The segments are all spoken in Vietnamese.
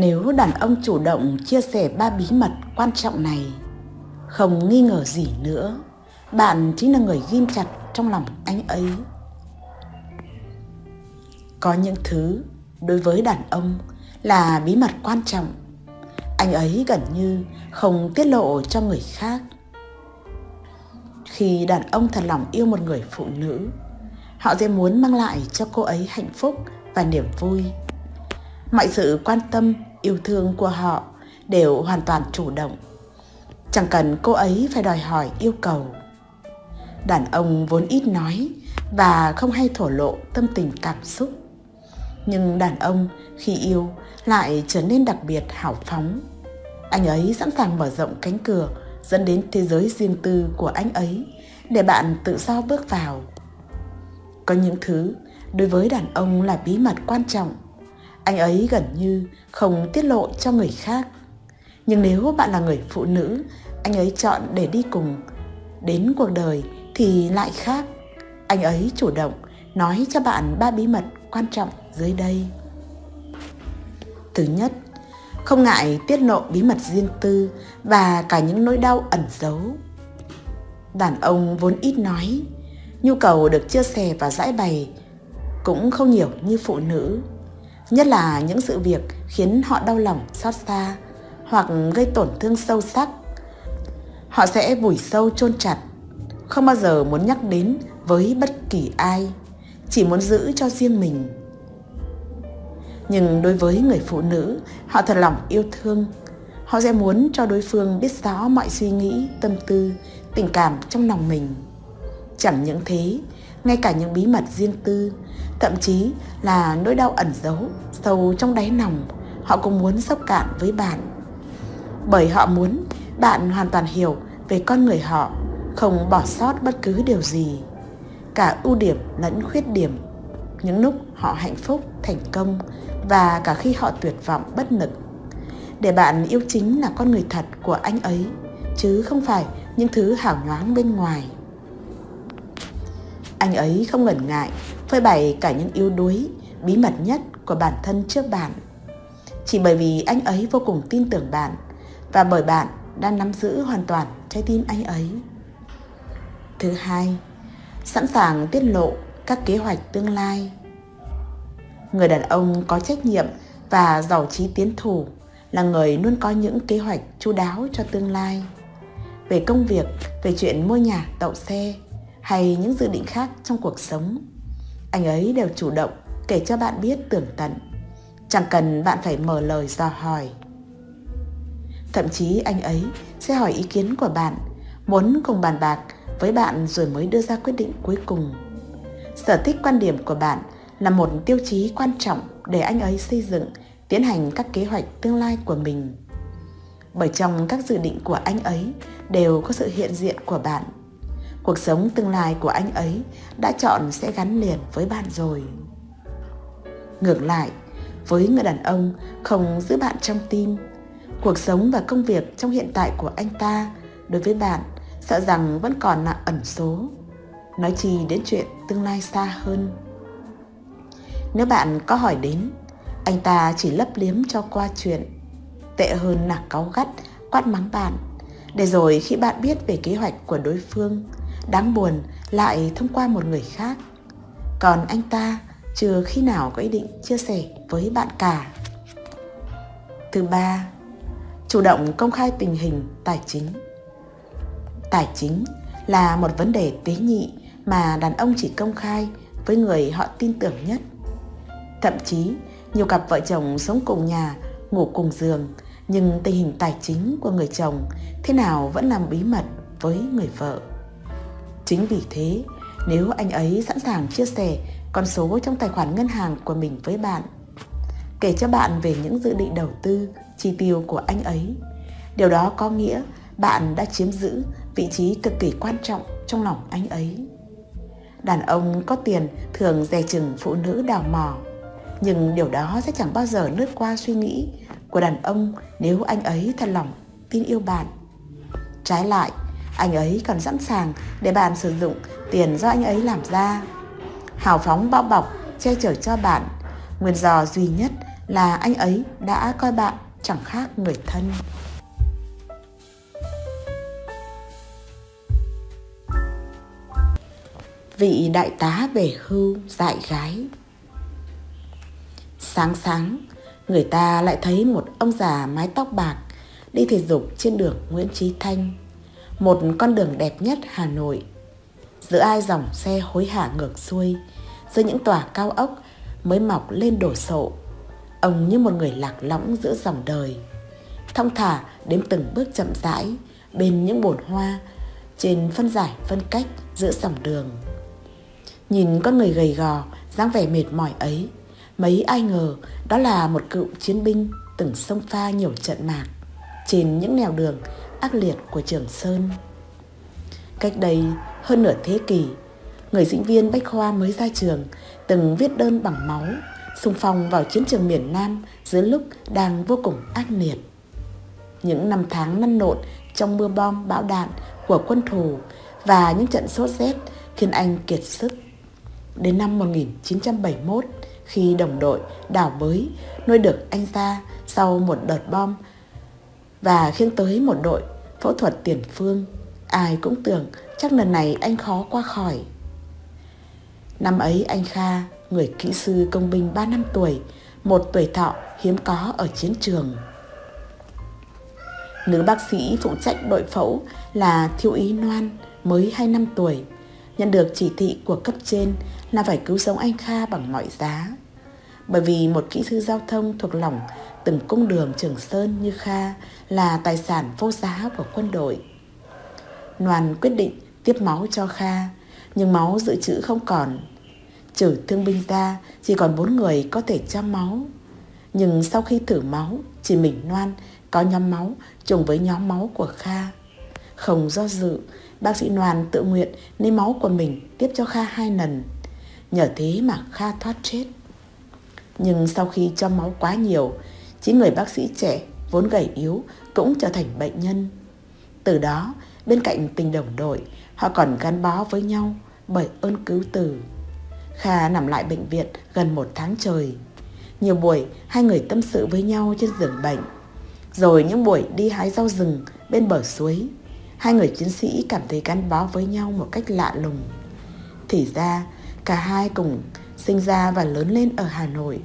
nếu đàn ông chủ động chia sẻ ba bí mật quan trọng này, không nghi ngờ gì nữa, bạn chính là người ghim chặt trong lòng anh ấy. Có những thứ đối với đàn ông là bí mật quan trọng, anh ấy gần như không tiết lộ cho người khác. Khi đàn ông thật lòng yêu một người phụ nữ, họ sẽ muốn mang lại cho cô ấy hạnh phúc và niềm vui. Mọi sự quan tâm yêu thương của họ đều hoàn toàn chủ động. Chẳng cần cô ấy phải đòi hỏi yêu cầu. Đàn ông vốn ít nói và không hay thổ lộ tâm tình cảm xúc. Nhưng đàn ông khi yêu lại trở nên đặc biệt hào phóng. Anh ấy sẵn sàng mở rộng cánh cửa dẫn đến thế giới riêng tư của anh ấy để bạn tự do bước vào. Có những thứ đối với đàn ông là bí mật quan trọng anh ấy gần như không tiết lộ cho người khác. Nhưng nếu bạn là người phụ nữ, anh ấy chọn để đi cùng đến cuộc đời thì lại khác. Anh ấy chủ động nói cho bạn ba bí mật quan trọng dưới đây. Thứ nhất, không ngại tiết lộ bí mật riêng tư và cả những nỗi đau ẩn giấu. Đàn ông vốn ít nói, nhu cầu được chia sẻ và giải bày cũng không nhiều như phụ nữ nhất là những sự việc khiến họ đau lòng, xót xa, hoặc gây tổn thương sâu sắc. Họ sẽ vùi sâu chôn chặt, không bao giờ muốn nhắc đến với bất kỳ ai, chỉ muốn giữ cho riêng mình. Nhưng đối với người phụ nữ, họ thật lòng yêu thương. Họ sẽ muốn cho đối phương biết rõ mọi suy nghĩ, tâm tư, tình cảm trong lòng mình chẳng những thế, ngay cả những bí mật riêng tư, thậm chí là nỗi đau ẩn giấu sâu trong đáy lòng, họ cũng muốn sốc cạn với bạn. Bởi họ muốn bạn hoàn toàn hiểu về con người họ, không bỏ sót bất cứ điều gì, cả ưu điểm lẫn khuyết điểm, những lúc họ hạnh phúc, thành công và cả khi họ tuyệt vọng, bất lực. Để bạn yêu chính là con người thật của anh ấy, chứ không phải những thứ hảo nhoáng bên ngoài anh ấy không ngần ngại, phơi bày cả những yếu đuối bí mật nhất của bản thân trước bạn. Chỉ bởi vì anh ấy vô cùng tin tưởng bạn và bởi bạn đang nắm giữ hoàn toàn trái tim anh ấy. Thứ hai, sẵn sàng tiết lộ các kế hoạch tương lai. Người đàn ông có trách nhiệm và giàu trí tiến thủ là người luôn có những kế hoạch chu đáo cho tương lai. Về công việc, về chuyện mua nhà, đậu xe hay những dự định khác trong cuộc sống. Anh ấy đều chủ động kể cho bạn biết tường tận. Chẳng cần bạn phải mở lời dò hỏi. Thậm chí anh ấy sẽ hỏi ý kiến của bạn, muốn cùng bàn bạc với bạn rồi mới đưa ra quyết định cuối cùng. Sở thích quan điểm của bạn là một tiêu chí quan trọng để anh ấy xây dựng, tiến hành các kế hoạch tương lai của mình. Bởi trong các dự định của anh ấy đều có sự hiện diện của bạn cuộc sống tương lai của anh ấy đã chọn sẽ gắn liền với bạn rồi. Ngược lại, với người đàn ông không giữ bạn trong tim, cuộc sống và công việc trong hiện tại của anh ta đối với bạn sợ rằng vẫn còn là ẩn số, nói chi đến chuyện tương lai xa hơn. Nếu bạn có hỏi đến, anh ta chỉ lấp liếm cho qua chuyện, tệ hơn là cáu gắt, quát mắng bạn. Để rồi khi bạn biết về kế hoạch của đối phương đáng buồn lại thông qua một người khác. Còn anh ta chưa khi nào có ý định chia sẻ với bạn cả. Thứ ba, chủ động công khai tình hình tài chính. Tài chính là một vấn đề tế nhị mà đàn ông chỉ công khai với người họ tin tưởng nhất. Thậm chí, nhiều cặp vợ chồng sống cùng nhà, ngủ cùng giường, nhưng tình hình tài chính của người chồng thế nào vẫn làm bí mật với người vợ chính vì thế, nếu anh ấy sẵn sàng chia sẻ con số trong tài khoản ngân hàng của mình với bạn, kể cho bạn về những dự định đầu tư, chi tiêu của anh ấy, điều đó có nghĩa bạn đã chiếm giữ vị trí cực kỳ quan trọng trong lòng anh ấy. Đàn ông có tiền thường dè chừng phụ nữ đào mò, nhưng điều đó sẽ chẳng bao giờ lướt qua suy nghĩ của đàn ông nếu anh ấy thật lòng tin yêu bạn. Trái lại anh ấy còn sẵn sàng để bạn sử dụng tiền do anh ấy làm ra. Hào phóng bao bọc che chở cho bạn. Nguyên do duy nhất là anh ấy đã coi bạn chẳng khác người thân. Vị đại tá về hưu dạy gái. Sáng sáng, người ta lại thấy một ông già mái tóc bạc đi thể dục trên đường Nguyễn Trí Thanh, một con đường đẹp nhất Hà Nội. Giữa ai dòng xe hối hả ngược xuôi, giữa những tòa cao ốc mới mọc lên đổ sộ. Ông như một người lạc lõng giữa dòng đời, thong thả đếm từng bước chậm rãi bên những bồn hoa trên phân giải phân cách giữa dòng đường. Nhìn con người gầy gò, dáng vẻ mệt mỏi ấy, mấy ai ngờ đó là một cựu chiến binh từng sông pha nhiều trận mạc trên những nẻo đường ác liệt của Trường Sơn. Cách đây hơn nửa thế kỷ, người sinh viên Bách Khoa mới ra trường từng viết đơn bằng máu, xung phong vào chiến trường miền Nam dưới lúc đang vô cùng ác liệt. Những năm tháng năn nộn trong mưa bom bão đạn của quân thù và những trận sốt rét khiến anh kiệt sức. Đến năm 1971, khi đồng đội đảo bới nuôi được anh ta sau một đợt bom và khiêng tới một đội phẫu thuật tiền phương. Ai cũng tưởng chắc lần này anh khó qua khỏi. Năm ấy anh Kha, người kỹ sư công binh 3 năm tuổi, một tuổi thọ hiếm có ở chiến trường. Nữ bác sĩ phụ trách đội phẫu là Thiếu ý Noan, mới 2 năm tuổi, nhận được chỉ thị của cấp trên là phải cứu sống anh Kha bằng mọi giá. Bởi vì một kỹ sư giao thông thuộc lòng từng cung đường Trường Sơn như Kha là tài sản vô giá của quân đội. Noàn quyết định tiếp máu cho Kha, nhưng máu dự trữ không còn. Trừ thương binh ra, chỉ còn bốn người có thể cho máu. Nhưng sau khi thử máu, chỉ mình Loan có nhóm máu trùng với nhóm máu của Kha. Không do dự, bác sĩ Loan tự nguyện lấy máu của mình tiếp cho Kha hai lần. Nhờ thế mà Kha thoát chết. Nhưng sau khi cho máu quá nhiều, chính người bác sĩ trẻ vốn gầy yếu cũng trở thành bệnh nhân. Từ đó, bên cạnh tình đồng đội, họ còn gắn bó với nhau bởi ơn cứu từ. Kha nằm lại bệnh viện gần một tháng trời. Nhiều buổi hai người tâm sự với nhau trên giường bệnh. Rồi những buổi đi hái rau rừng bên bờ suối. Hai người chiến sĩ cảm thấy gắn bó với nhau một cách lạ lùng. Thì ra, cả hai cùng sinh ra và lớn lên ở Hà Nội.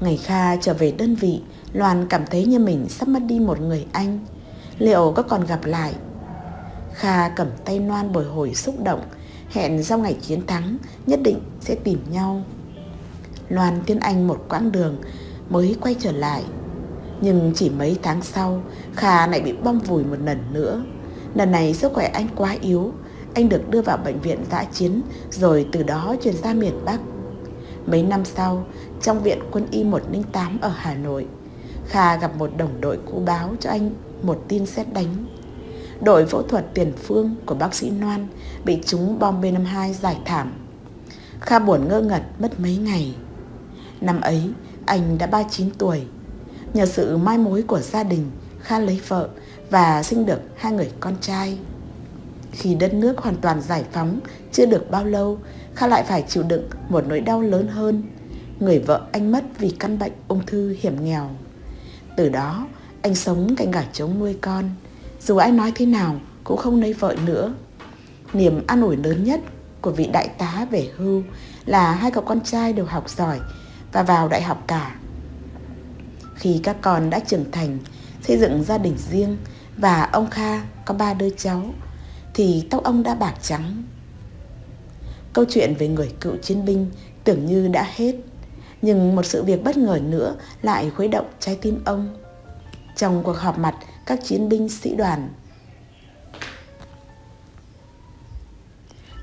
Ngày Kha trở về đơn vị, Loan cảm thấy như mình sắp mất đi một người anh. Liệu có còn gặp lại? Kha cầm tay Loan bồi hồi xúc động, hẹn sau ngày chiến thắng nhất định sẽ tìm nhau. Loan tiến anh một quãng đường mới quay trở lại. Nhưng chỉ mấy tháng sau, Kha lại bị bom vùi một lần nữa. Lần này sức khỏe anh quá yếu, anh được đưa vào bệnh viện giã chiến rồi từ đó chuyển ra miền Bắc. Mấy năm sau, trong viện quân y 108 ở Hà Nội, Kha gặp một đồng đội cũ báo cho anh một tin xét đánh. Đội phẫu thuật tiền phương của bác sĩ Noan bị trúng bom B-52 giải thảm. Kha buồn ngơ ngẩn mất mấy ngày. Năm ấy, anh đã 39 tuổi. Nhờ sự mai mối của gia đình, Kha lấy vợ và sinh được hai người con trai. Khi đất nước hoàn toàn giải phóng, chưa được bao lâu, Kha lại phải chịu đựng một nỗi đau lớn hơn. Người vợ anh mất vì căn bệnh ung thư hiểm nghèo. Từ đó, anh sống cạnh gà trống nuôi con. Dù ai nói thế nào, cũng không lấy vợ nữa. Niềm an ủi lớn nhất của vị đại tá về hưu là hai cậu con trai đều học giỏi và vào đại học cả. Khi các con đã trưởng thành, xây dựng gia đình riêng và ông Kha có ba đứa cháu, thì tóc ông đã bạc trắng. Câu chuyện về người cựu chiến binh tưởng như đã hết, nhưng một sự việc bất ngờ nữa lại khuấy động trái tim ông. Trong cuộc họp mặt các chiến binh sĩ đoàn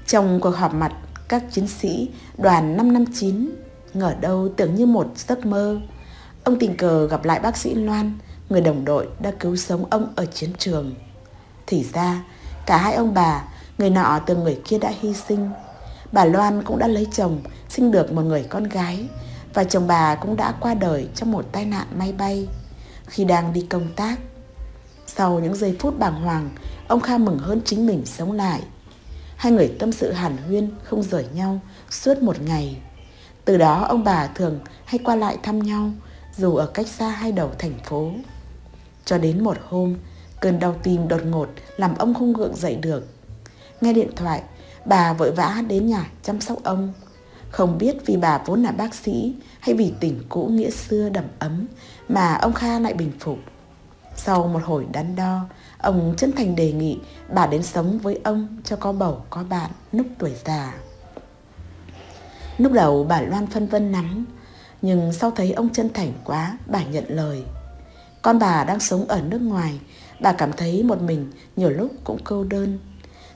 Trong cuộc họp mặt các chiến sĩ đoàn 559 ngờ đâu tưởng như một giấc mơ. Ông tình cờ gặp lại bác sĩ Loan, người đồng đội đã cứu sống ông ở chiến trường. Thì ra, cả hai ông bà, người nọ từ người kia đã hy sinh. Bà Loan cũng đã lấy chồng, sinh được một người con gái và chồng bà cũng đã qua đời trong một tai nạn máy bay khi đang đi công tác. Sau những giây phút bàng hoàng, ông Kha mừng hơn chính mình sống lại. Hai người tâm sự hàn huyên không rời nhau suốt một ngày. Từ đó ông bà thường hay qua lại thăm nhau dù ở cách xa hai đầu thành phố. Cho đến một hôm, cơn đau tim đột ngột làm ông không gượng dậy được. Nghe điện thoại, bà vội vã đến nhà chăm sóc ông. Không biết vì bà vốn là bác sĩ hay vì tình cũ nghĩa xưa đầm ấm mà ông Kha lại bình phục. Sau một hồi đắn đo, ông chân thành đề nghị bà đến sống với ông cho có bầu có bạn lúc tuổi già. Lúc đầu bà Loan phân vân lắm, nhưng sau thấy ông chân thành quá, bà nhận lời. Con bà đang sống ở nước ngoài, bà cảm thấy một mình nhiều lúc cũng cô đơn.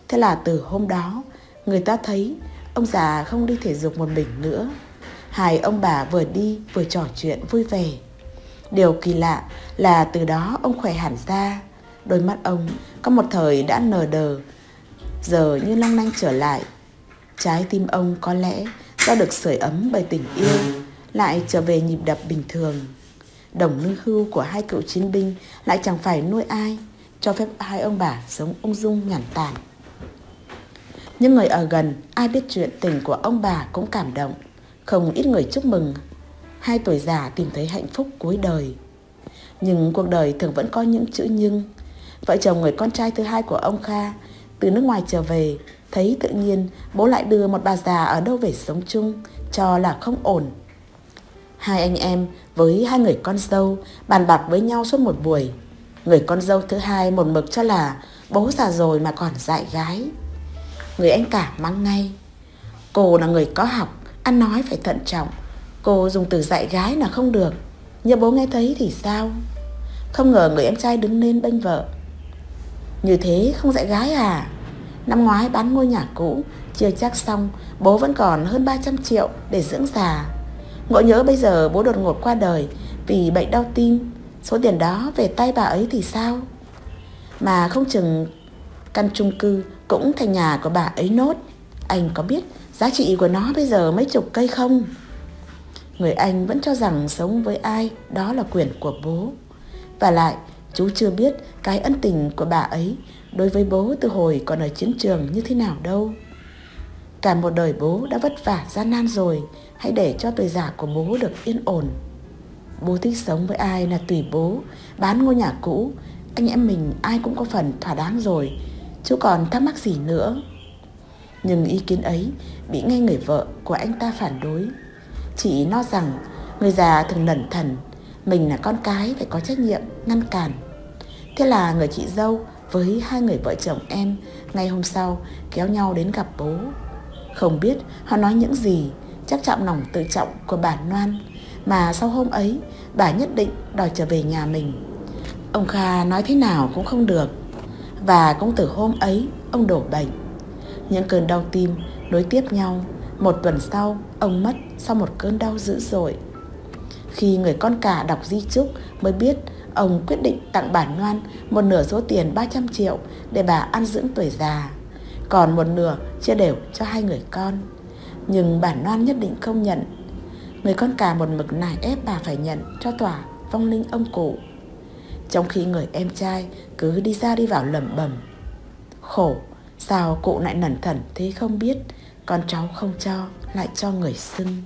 Thế là từ hôm đó, người ta thấy ông già không đi thể dục một mình nữa. Hai ông bà vừa đi vừa trò chuyện vui vẻ. Điều kỳ lạ là từ đó ông khỏe hẳn ra. Đôi mắt ông có một thời đã nờ đờ, giờ như long lanh trở lại. Trái tim ông có lẽ do được sưởi ấm bởi tình yêu, lại trở về nhịp đập bình thường. Đồng lương hưu của hai cựu chiến binh lại chẳng phải nuôi ai, cho phép hai ông bà sống ung dung nhàn tản. Những người ở gần, ai biết chuyện tình của ông bà cũng cảm động. Không ít người chúc mừng hai tuổi già tìm thấy hạnh phúc cuối đời. Nhưng cuộc đời thường vẫn có những chữ nhưng. Vợ chồng người con trai thứ hai của ông Kha từ nước ngoài trở về, thấy tự nhiên bố lại đưa một bà già ở đâu về sống chung, cho là không ổn. Hai anh em với hai người con dâu bàn bạc với nhau suốt một buổi. Người con dâu thứ hai một mực cho là bố già rồi mà còn dạy gái. Người anh cả mắng ngay. Cô là người có học, ăn nói phải thận trọng. Cô dùng từ dạy gái là không được. Nhớ bố nghe thấy thì sao? Không ngờ người em trai đứng lên bênh vợ. Như thế không dạy gái à? Năm ngoái bán ngôi nhà cũ, chưa chắc xong, bố vẫn còn hơn 300 triệu để dưỡng già. Ngộ nhớ bây giờ bố đột ngột qua đời vì bệnh đau tim, số tiền đó về tay bà ấy thì sao? Mà không chừng căn chung cư cũng thành nhà của bà ấy nốt. Anh có biết giá trị của nó bây giờ mấy chục cây không? Người anh vẫn cho rằng sống với ai đó là quyền của bố. Và lại, chú chưa biết cái ân tình của bà ấy đối với bố từ hồi còn ở chiến trường như thế nào đâu. Cả một đời bố đã vất vả gian nan rồi, hãy để cho tuổi già của bố được yên ổn. Bố thích sống với ai là tùy bố, bán ngôi nhà cũ, anh em mình ai cũng có phần thỏa đáng rồi, chú còn thắc mắc gì nữa. Nhưng ý kiến ấy bị ngay người vợ của anh ta phản đối. Chị nói rằng người già thường lẩn thần, mình là con cái phải có trách nhiệm ngăn cản. Thế là người chị dâu với hai người vợ chồng em ngày hôm sau kéo nhau đến gặp bố. Không biết họ nói những gì, chắc trọng lòng tự trọng của bà Loan mà sau hôm ấy bà nhất định đòi trở về nhà mình. Ông Kha nói thế nào cũng không được và cũng từ hôm ấy ông đổ bệnh. Những cơn đau tim nối tiếp nhau, một tuần sau ông mất sau một cơn đau dữ dội. Khi người con cả đọc di chúc mới biết ông quyết định tặng bà Loan một nửa số tiền 300 triệu để bà ăn dưỡng tuổi già, còn một nửa chia đều cho hai người con. Nhưng bản Loan nhất định không nhận. Người con cả một mực nài ép bà phải nhận cho tòa vong linh ông cụ. Trong khi người em trai cứ đi ra đi vào lẩm bẩm. Khổ, sao cụ lại nẩn thẩn thế không biết, con cháu không cho, lại cho người xưng.